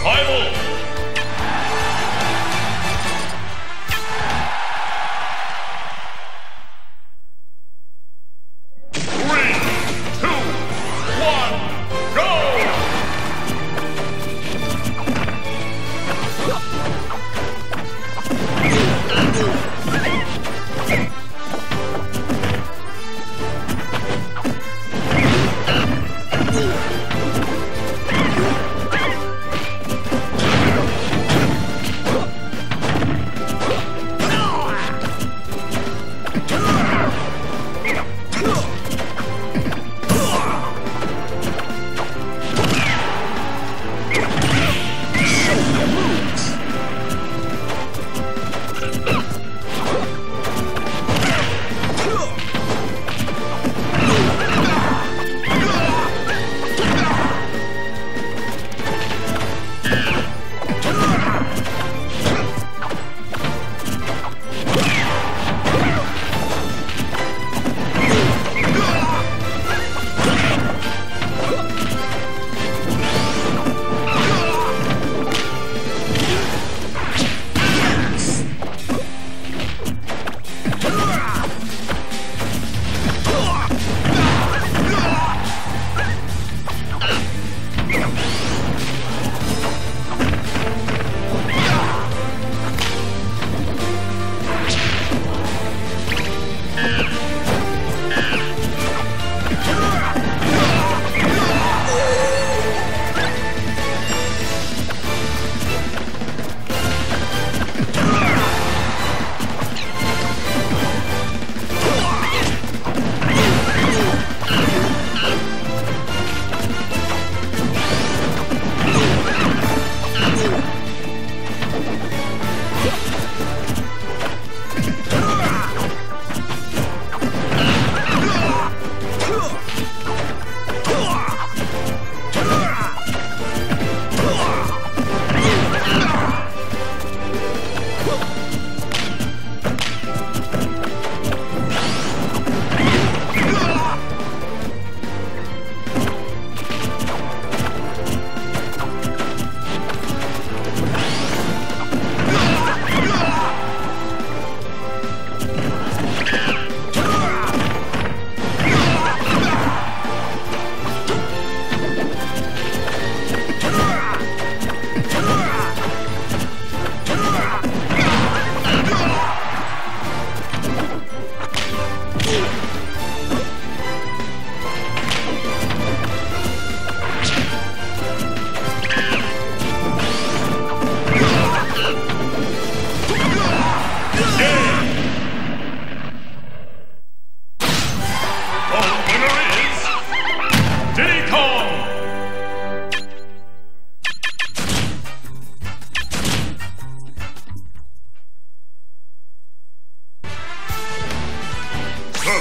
Survival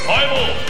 Bible.